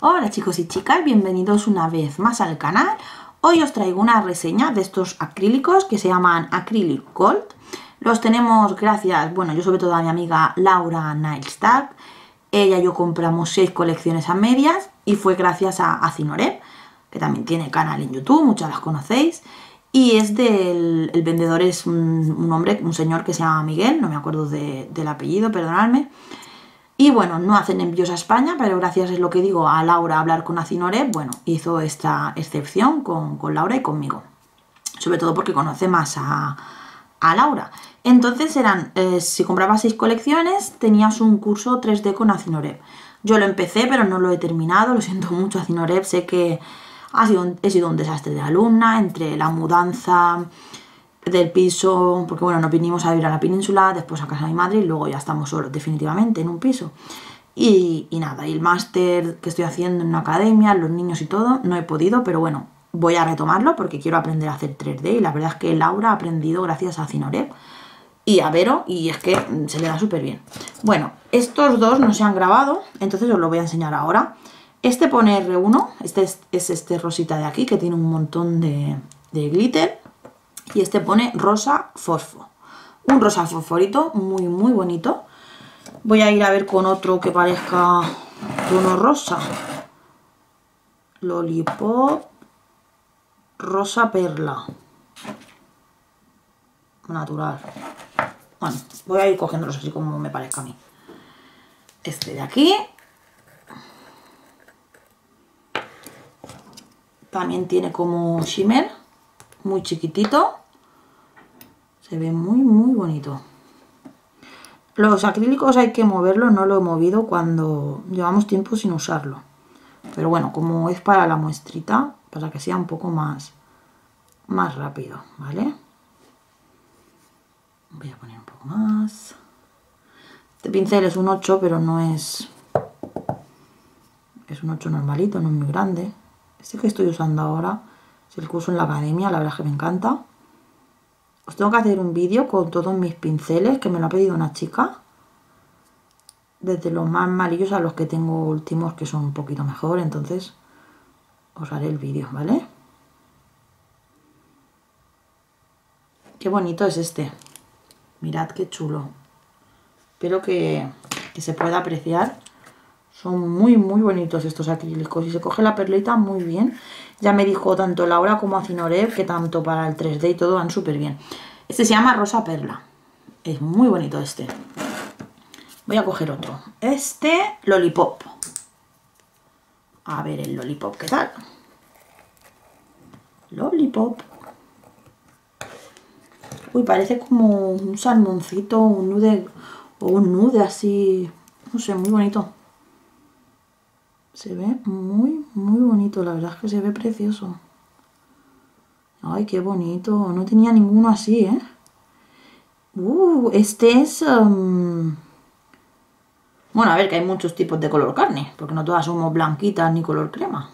Hola chicos y chicas, bienvenidos una vez más al canal. Hoy os traigo una reseña de estos acrílicos que se llaman Acrylic Gold. Los tenemos gracias, bueno, yo sobre todo a mi amiga Laura Nailstag. Ella y yo compramos seis colecciones a medias y fue gracias a, a que también tiene canal en YouTube, muchas las conocéis. Y es del el vendedor, es un, hombre, un señor que se llama Miguel, no me acuerdo del apellido, perdonadme. Y bueno, no hacen envíos a España, pero gracias es lo que digo a Laura hablar con Acinore, bueno, hizo esta excepción con, Laura y conmigo. Sobre todo porque conoce más a, Laura. Entonces eran, eh, si comprabas seis colecciones, tenías un curso 3D con Acinorep. Yo lo empecé, pero no lo he terminado, lo siento mucho Acinorep, sé que ha sido he sido un desastre de alumna, entre la mudanza, del piso, porque bueno, nos vinimos a vivir a la península, después a casa de mi madre y luego ya estamos solos definitivamente en un piso. Y, nada, y el máster que estoy haciendo en una academia, los niños y todo, no he podido, pero bueno, voy a retomarlo porque quiero aprender a hacer 3D y la verdad es que Laura ha aprendido gracias a Cinorep y a Vero y es que se le da súper bien. Bueno, estos dos no se han grabado, entonces os lo voy a enseñar ahora. Este pone R1, este es, este rosita de aquí que tiene un montón de, de glitter y este pone rosa fosfo. Un rosa fosforito muy, muy bonito. Voy a ir a ver con otro que parezca tono rosa. Lollipop rosa perla. Natural. Bueno, voy a ir cogiéndolos así como me parezca a mí. Este de aquí. También tiene como shimmer muy chiquitito. Se ve muy, muy bonito. Los acrílicos hay que moverlo, no lo he movido cuando llevamos tiempo sin usarlo. Pero bueno, como es para la muestrita, para que sea un poco más, más rápido, ¿vale? Voy a poner un poco más. Este pincel es un 8, pero no es... Es un 8 normalito, no es muy grande. Este que estoy usando ahora es el curso en la academia, la verdad es que me encanta. Os tengo que hacer un vídeo con todos mis pinceles, que me lo ha pedido una chica. Desde los más amarillos a los que tengo últimos, que son un poquito mejor, entonces os haré el vídeo, ¿vale? Qué bonito es este. Mirad qué chulo. Espero que, que se pueda apreciar son muy, muy bonitos estos acrílicos. Y se coge la perlita muy bien. Ya me dijo tanto Laura como Acinorep que tanto para el 3D y todo van súper bien. Este se llama Rosa Perla. Es muy bonito este. Voy a coger otro. Este, Lollipop. A ver el Lollipop, ¿qué tal? Lollipop. Uy, parece como un salmoncito, un nude, o un nude así, no sé, muy bonito. Se ve muy, muy bonito. La verdad es que se ve precioso. Ay, qué bonito. No tenía ninguno así, ¿eh? Uh, este es... Um, bueno, a ver, que hay muchos tipos de color carne, porque no todas somos blanquitas ni color crema.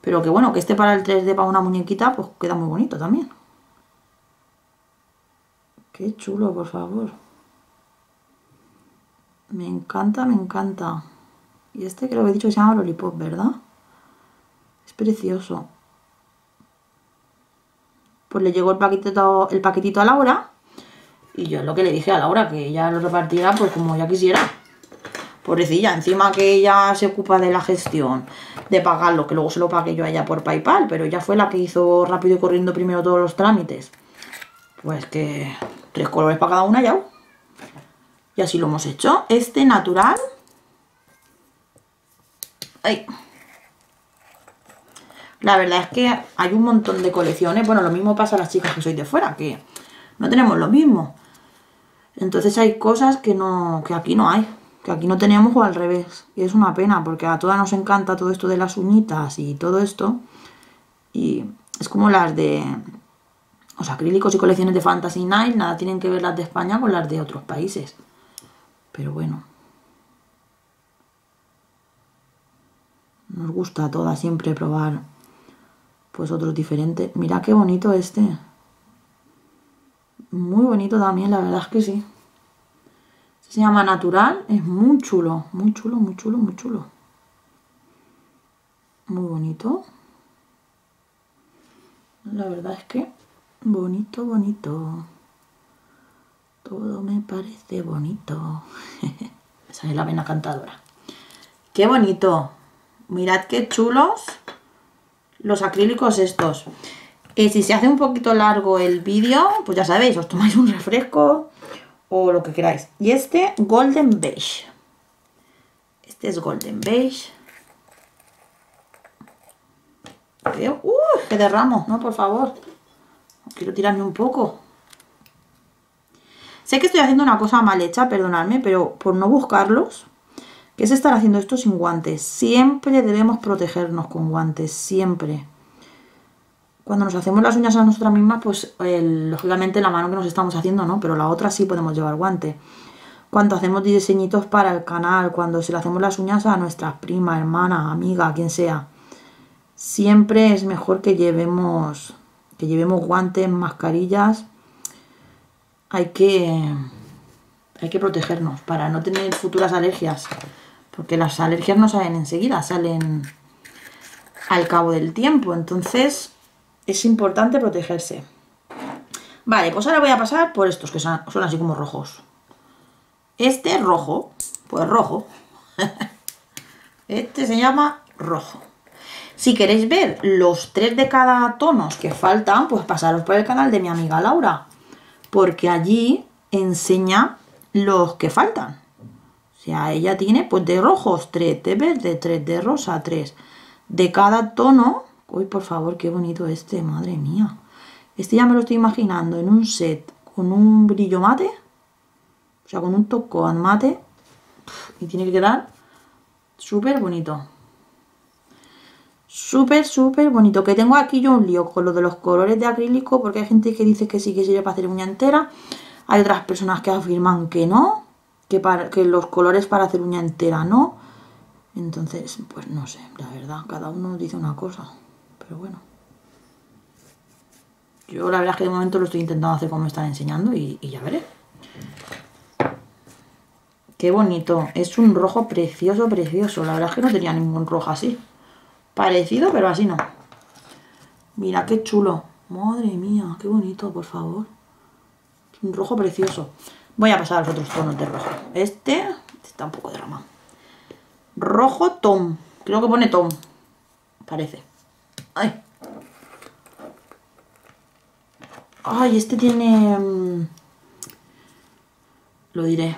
Pero que bueno, que este para el 3D para una muñequita, pues queda muy bonito también. Qué chulo, por favor. Me encanta, me encanta. Y este que lo he dicho se llama Lollipop, ¿verdad? Es precioso. Pues le llegó el paquetito, el paquetito a Laura. Y yo es lo que le dije a Laura, que ella lo repartiera pues como ella quisiera. Pobrecilla, encima que ella se ocupa de la gestión, de pagarlo, que luego se lo pague yo a ella por Paypal, pero ella fue la que hizo rápido y corriendo primero todos los trámites. Pues que tres colores para cada una ya. Y así lo hemos hecho. Este natural la verdad es que hay un montón de colecciones. Bueno, lo mismo pasa a las chicas que sois de fuera, que no tenemos lo mismo. Entonces hay cosas que, no, que aquí no hay. Que aquí no tenemos o al revés. Y es una pena, porque a todas nos encanta todo esto de las uñitas y todo esto. Y es como las de los acrílicos y colecciones de Fantasy Night. Nada tienen que ver las de España con las de otros países. Pero bueno. Nos gusta a todas siempre probar pues otros diferentes. Mira qué bonito este. Muy bonito también, la verdad es que sí. Se llama Natural, es muy chulo, muy chulo, muy chulo, muy chulo. Muy bonito. La verdad es que bonito, bonito. Todo me parece bonito. Esa es la vena cantadora. ¡Qué bonito! Mirad qué chulos los acrílicos estos. Y si se hace un poquito largo el vídeo, pues ya sabéis, os tomáis un refresco o lo que queráis. Y este, Golden Beige. Este es Golden Beige. ¡Uh! Que derramo, no, por favor. Quiero tirarme un poco. Sé que estoy haciendo una cosa mal hecha, perdonadme, pero por no buscarlos, ¿qué es estar haciendo esto sin guantes? Siempre debemos protegernos con guantes, siempre. Cuando nos hacemos las uñas a nosotras mismas, pues lógicamente la mano que nos estamos haciendo no, pero la otra sí podemos llevar guante. Cuando hacemos diseñitos para el canal, cuando se le hacemos las uñas a nuestras prima, hermana, amiga, quien sea, siempre es mejor que llevemos, que llevemos guantes, mascarillas. Hay que, hay que protegernos para no tener futuras alergias, porque las alergias no salen enseguida, salen al cabo del tiempo. Entonces, es importante protegerse. Vale, pues ahora voy a pasar por estos que son, así como rojos. Este rojo, pues rojo. este se llama rojo. Si queréis ver los tres de cada tonos que faltan, pues pasaros por el canal de mi amiga Laura. Porque allí enseña los que faltan. O sea, ella tiene pues de rojos tres, de verde tres, de rosa tres. De cada tono Uy, por favor, qué bonito este, madre mía. Este ya me lo estoy imaginando en un set con un brillo mate. O sea, con un tocón mate. Y tiene que quedar súper bonito. Súper, súper bonito. Que tengo aquí yo un lío con lo de los colores de acrílico. Porque hay gente que dice que sí que sirve para hacer uña entera. Hay otras personas que afirman que no. Que, para, que los colores para hacer uña entera no. Entonces, pues no sé, la verdad, cada uno dice una cosa pero bueno. Yo la verdad es que de momento lo estoy intentando hacer como me están enseñando y, ya veré. Qué bonito. Es un rojo precioso, precioso. La verdad es que no tenía ningún rojo así. Parecido, pero así no. Mira qué chulo. Madre mía, qué bonito, por favor. un rojo precioso. Voy a pasar a los otros tonos de rojo. Este está un poco derramado. Rojo Tom. Creo que pone Tom. Parece. Ay. Ay, este tiene... Mm, lo diré.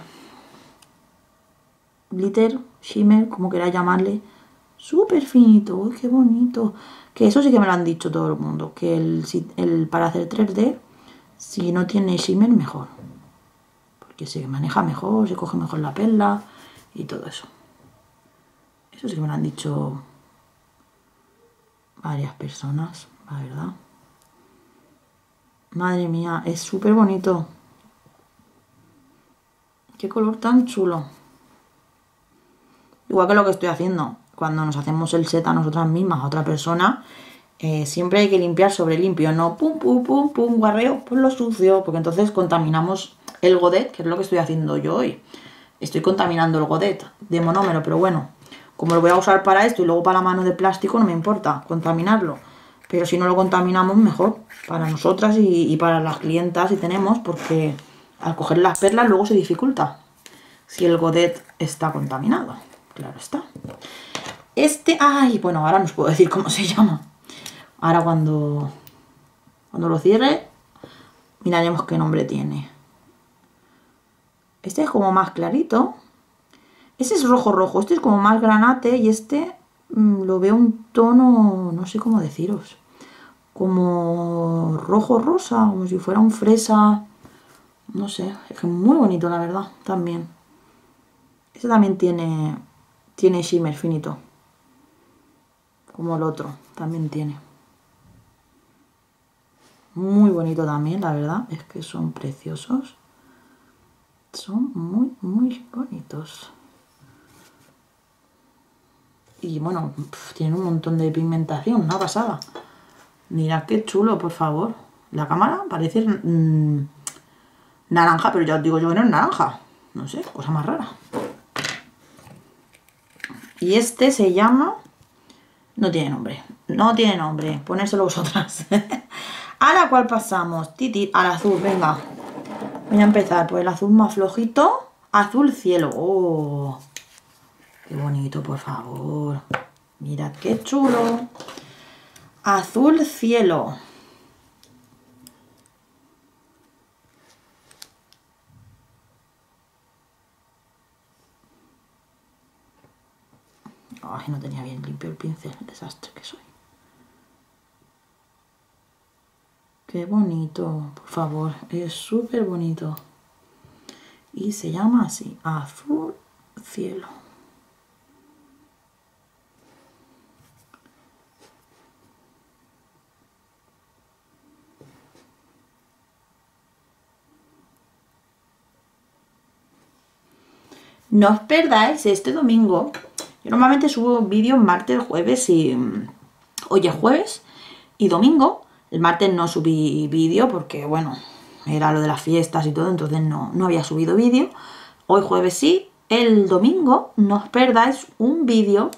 Glitter, shimmer, como queráis llamarle. Súper finito. Uy, qué bonito. Que eso sí que me lo han dicho todo el mundo. Que el, el para hacer 3D, si no tiene shimmer, mejor. Porque se maneja mejor, se coge mejor la perla y todo eso. Eso sí que me lo han dicho varias personas, la verdad. Madre mía, es súper bonito. Qué color tan chulo. Igual que lo que estoy haciendo. Cuando nos hacemos el set a nosotras mismas, a otra persona, eh, siempre hay que limpiar sobre limpio. No pum, pum, pum, pum, guarreo por lo sucio. Porque entonces contaminamos el godet, que es lo que estoy haciendo yo hoy. Estoy contaminando el godet de monómero, pero bueno, como lo voy a usar para esto y luego para la mano de plástico, no me importa contaminarlo. Pero si no lo contaminamos, mejor para nosotras y, para las clientas si tenemos, porque al coger las perlas luego se dificulta si el godet está contaminado. Claro está. Este, ay, bueno, ahora no os puedo decir cómo se llama. Ahora cuando, cuando lo cierre, miraremos qué nombre tiene. Este es como más clarito. Ese es rojo rojo, este es como más granate y este mm, lo veo un tono, no sé cómo deciros, como rojo rosa, como si fuera un fresa, no sé, es muy bonito la verdad, también. Este también tiene, tiene shimmer finito, como el otro, también tiene. Muy bonito también, la verdad, es que son preciosos. Son muy, muy bonitos y bueno, tienen un montón de pigmentación, una pasada. Mirad qué chulo, por favor. La cámara parece mm, naranja, pero ya os digo yo que no es naranja. No sé, cosa más rara. Y este se llama No tiene nombre. No tiene nombre. Ponérselo vosotras. ¿A la cual pasamos? Titi, al azul, venga. Voy a empezar por el azul más flojito. Azul cielo. ¡Oh! Qué bonito, por favor. Mirad qué chulo. Azul cielo. Ay, no tenía bien limpio el pincel, desastre que soy. Qué bonito, por favor, es súper bonito. Y se llama así, azul cielo. No os perdáis este domingo yo normalmente subo vídeos martes, jueves y... Mm, hoy es jueves y domingo. El martes no subí vídeo porque, bueno, era lo de las fiestas y todo, entonces no, no había subido vídeo. Hoy jueves sí. El domingo no os perdáis un vídeo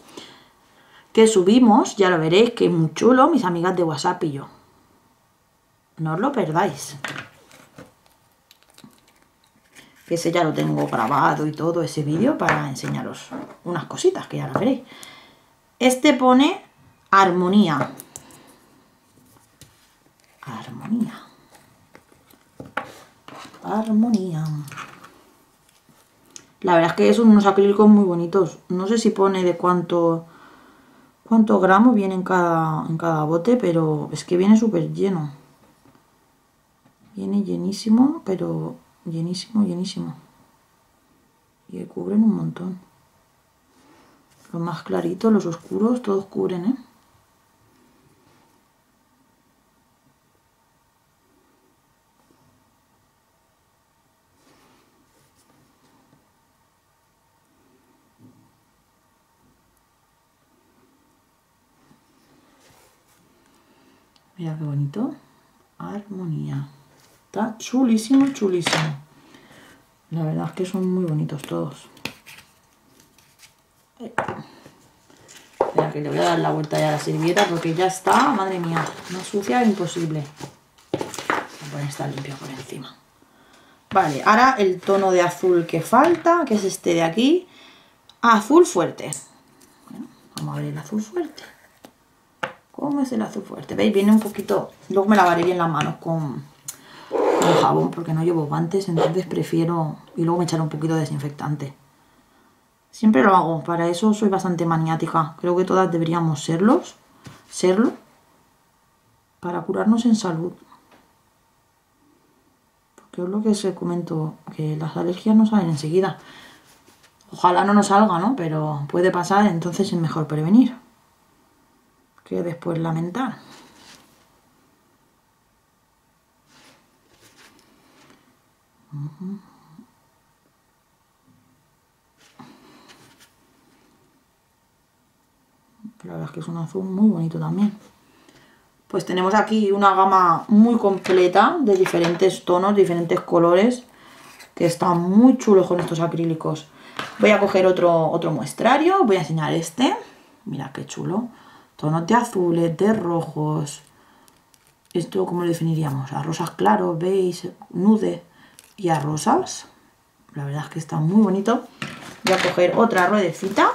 que subimos, ya lo veréis, que es muy chulo, mis amigas de WhatsApp y yo. No os lo perdáis que ese ya lo tengo grabado y todo ese vídeo para enseñaros unas cositas que ya lo veréis. Este pone armonía. Armonía. Armonía. La verdad es que son unos acrílicos muy bonitos. No sé si pone de cuánto cuánto gramos viene en cada, en cada bote, pero es que viene súper lleno. Viene llenísimo, pero llenísimo, llenísimo. Y cubren un montón. Los más claritos, los oscuros, todos cubren, ¿eh? Mira qué bonito. Armonía. Está chulísimo, chulísimo. La verdad es que son muy bonitos todos. Espera que le voy a dar la vuelta ya a la servilleta porque ya está, madre mía, más sucia imposible. Voy a poner esta limpia por encima. Vale, ahora el tono de azul que falta, que es este de aquí. Azul fuerte. vamos a ver el azul fuerte. ¿Cómo es el azul fuerte? ¿Veis? Viene un poquito... Luego me lavaré bien las manos con, jabón porque no llevo guantes, entonces prefiero... Y luego me echaré un poquito de desinfectante. Siempre lo hago, para eso soy bastante maniática. Creo que todas deberíamos serlos, serlo, para curarnos en salud. Porque es lo que se comento, que las alergias no salen enseguida. Ojalá no nos salga, ¿no? Pero puede pasar, entonces es mejor prevenir que después lamentar. La verdad es que es un azul muy bonito también. Pues tenemos aquí una gama muy completa de diferentes tonos, diferentes colores, que están muy chulos con estos acrílicos. Voy a coger otro, otro muestrario, voy a enseñar este. Mira qué chulo. Tonos de azules, de rojos. Esto, ¿cómo lo definiríamos? A rosas claros, veis, nude y a rosas. La verdad es que está muy bonito. Voy a coger otra ruedecita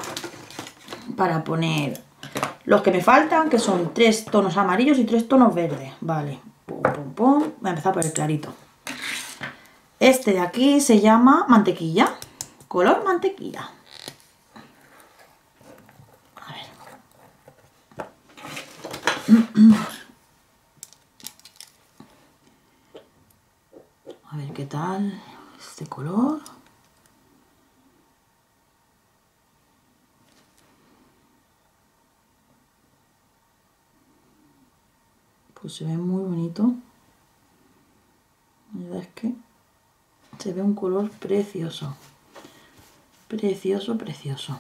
para poner los que me faltan, que son tres tonos amarillos y tres tonos verdes. Vale, pum, pum, pum. Voy a empezar por el clarito. Este de aquí se llama mantequilla, color mantequilla. A ver. A ver qué tal este color. Pues se ve muy bonito. La verdad es que se ve un color precioso. Precioso, precioso.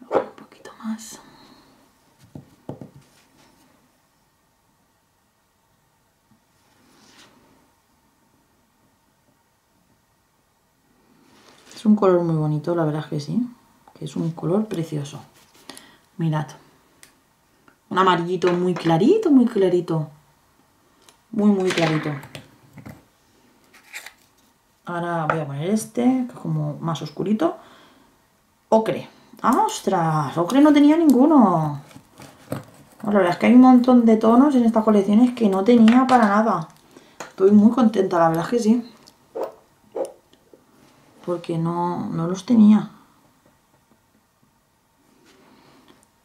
Un poquito más. Color muy bonito, la verdad es que sí. Que es un color precioso. Mirad. Un amarillito muy clarito, muy clarito. Muy, muy clarito. Ahora voy a poner este, que es como más oscurito. Ocre. ¡Ah, ¡Ostras! Ocre no tenía ninguno. la verdad es que hay un montón de tonos en estas colecciones que no tenía para nada. Estoy muy contenta, la verdad es que sí. Porque no, no los tenía.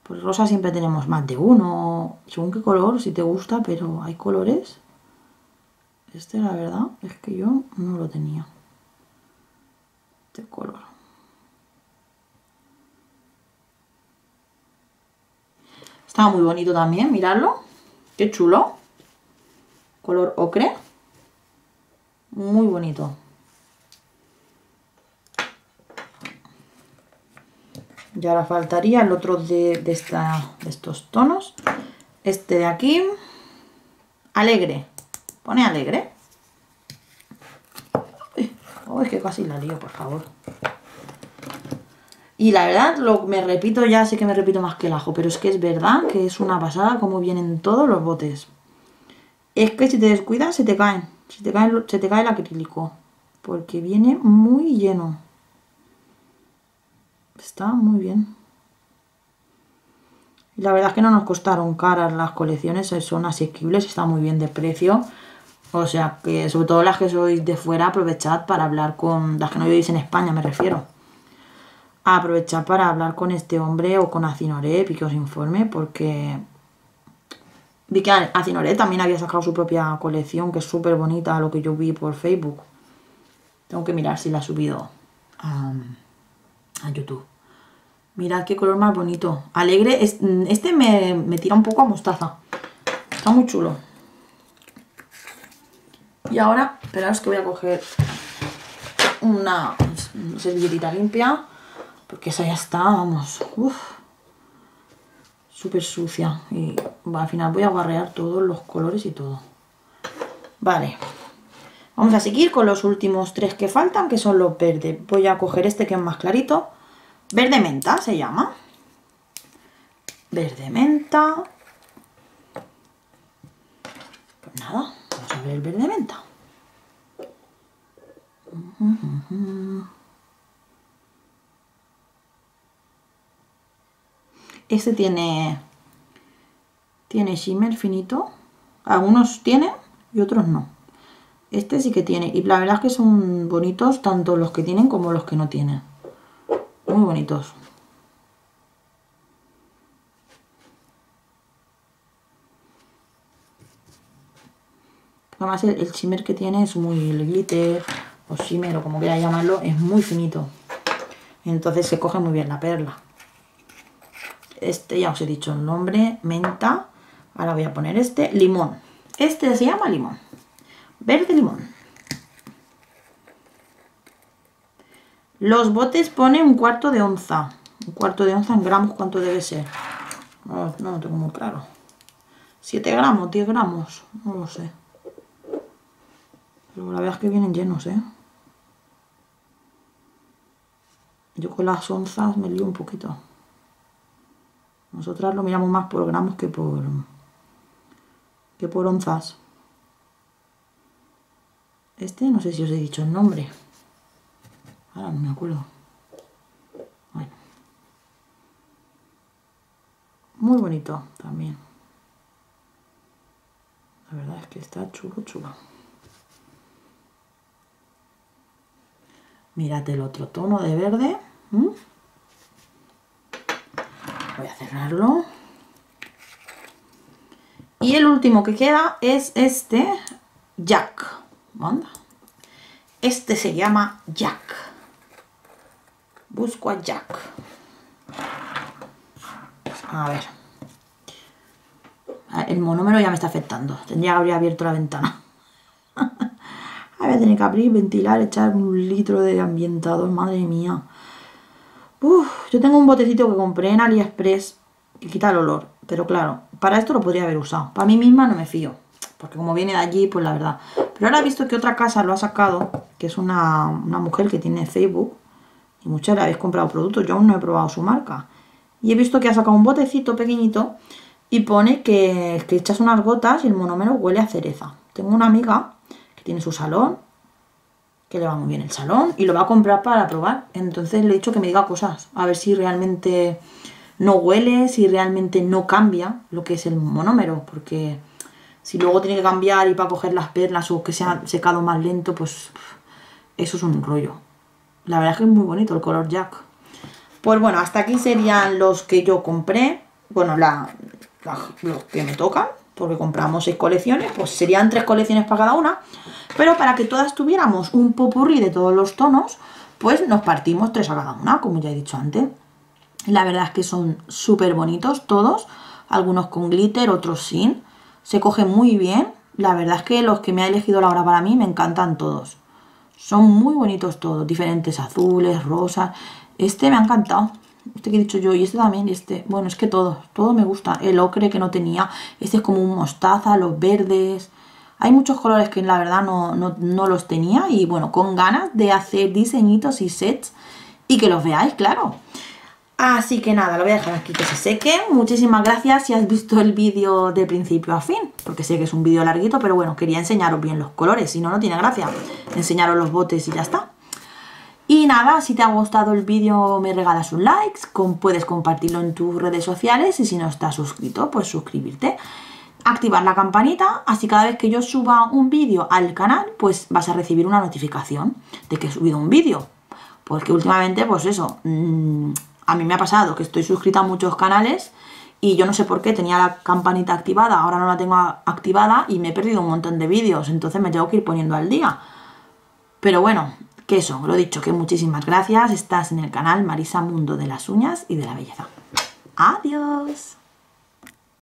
Pues rosa siempre tenemos más de uno, según qué color, si te gusta, pero hay colores. Este, la verdad, es que yo no lo tenía. Este color. Estaba muy bonito también, miradlo. Qué chulo. Color ocre. Muy bonito. Y ahora faltaría el otro de, de, esta, de estos tonos. Este de aquí. Alegre. Pone alegre. Uy, es que casi la lío, por favor. Y la verdad, lo, me repito, ya sé que me repito más que el ajo, pero es que es verdad que es una pasada como vienen todos los botes. Es que si te descuidas se te caen, te cae, se te cae el acrílico, porque viene muy lleno. Está muy bien. La verdad es que no nos costaron caras las colecciones, son asequibles, está muy bien de precio. O sea que sobre todo las que sois de fuera, aprovechad para hablar con, las que no vivís en España me refiero. Aprovechad para hablar con este hombre o con Acinorep y que os informe porque vi que Acinorep también había sacado su propia colección que es súper bonita, lo que yo vi por Facebook. Tengo que mirar si la ha subido a YouTube. Mirad qué color más bonito. Alegre. Este me, me tira un poco a mostaza. Está muy chulo. Y ahora, esperaos que voy a coger una servilletita limpia, porque esa ya está, vamos, súper sucia. Y al final voy a guarrear todos los colores y todo. Vale, vamos a seguir con los últimos tres que faltan, que son los verdes. Voy a coger este que es más clarito. Verde menta se llama. Verde menta. Pues nada, Vamos a ver el verde menta. Este tiene tiene shimmer finito. Algunos tienen y otros no. Este sí que tiene. Y la verdad es que son bonitos tanto los que tienen como los que no tienen. Muy bonitos. Además el, shimmer que tiene es muy glitter o shimmer o como quiera llamarlo, es muy finito. Entonces se coge muy bien la perla. Este ya os he dicho el nombre, menta. Ahora voy a poner este, limón. Este se llama limón. Verde limón. Los botes pone un cuarto de onza. Un cuarto de onza en gramos, ¿cuánto debe ser? No, no lo tengo muy claro. 7 gramos, 10 gramos, no lo sé. Pero la verdad es que vienen llenos, ¿eh? Yo con las onzas me lío un poquito. Nosotras lo miramos más por gramos que por que por onzas. Este no sé si os he dicho el nombre. Ahora no me acuerdo. Bueno. Muy bonito también. La verdad es que está chulo, chulo. Mirad el otro tono de verde. Voy a cerrarlo. Y el último que queda es este Jack. Este se llama Jack. Busco a Jack. A ver. El monómero ya me está afectando. Tendría que haber abierto la ventana. Voy a tener que abrir, ventilar, echar un litro de ambientador, madre mía. Uf, yo tengo un botecito que compré en AliExpress que quita el olor. Pero claro, para esto lo podría haber usado. Para mí misma no me fío. Porque como viene de allí, pues la verdad. Pero ahora he visto que otra casa lo ha sacado, que es una, mujer que tiene Facebook. Y muchas le habéis comprado productos. Yo aún no he probado su marca. Y he visto que ha sacado un botecito pequeñito y pone que, que echas unas gotas y el monómero huele a cereza. Tengo una amiga que tiene su salón, que le va muy bien el salón y lo va a comprar para probar. Entonces le he dicho que me diga cosas, a ver si realmente no huele, si realmente no cambia lo que es el monómero, porque si luego tiene que cambiar y para coger las perlas o que se ha secado más lento, pues eso es un rollo. La verdad es que es muy bonito el color Jack. Pues bueno, hasta aquí serían los que yo compré. Bueno, la, los que me tocan, porque compramos seis colecciones, pues serían tres colecciones para cada una. Pero para que todas tuviéramos un popurrí de todos los tonos, pues nos partimos tres a cada una, como ya he dicho antes. La verdad es que son súper bonitos todos, algunos con glitter, otros sin. Se cogen muy bien. La verdad es que los que me ha elegido Laura para mí me encantan todos. Son muy bonitos todos, diferentes azules, rosas. Este me ha encantado. Este que he dicho yo y este también, este. Bueno, es que todo, todo me gusta. El ocre que no tenía. Este es como un mostaza, los verdes. Hay muchos colores que la verdad no, no los tenía y bueno, con ganas de hacer diseñitos y sets y que los veáis, claro. Así que nada, lo voy a dejar aquí que se seque. Muchísimas gracias si has visto el vídeo de principio a fin, porque sé que es un vídeo larguito, pero bueno, quería enseñaros bien los colores, si no, no tiene gracia. Enseñaros los botes y ya está. Y nada, si te ha gustado el vídeo me regalas un like, puedes compartirlo en tus redes sociales y si no estás suscrito, pues suscribirte. Activar la campanita, así cada vez que yo suba un vídeo al canal, pues vas a recibir una notificación de que he subido un vídeo. Porque últimamente, pues eso, mmm, a mí me ha pasado que estoy suscrita a muchos canales y yo no sé por qué tenía la campanita activada, ahora no la tengo activada y me he perdido un montón de vídeos, entonces me tengo que ir poniendo al día. Pero bueno, que eso, lo he dicho, que muchísimas gracias, estás en el canal Marisa Mundo de las Uñas y de la Belleza. Adiós.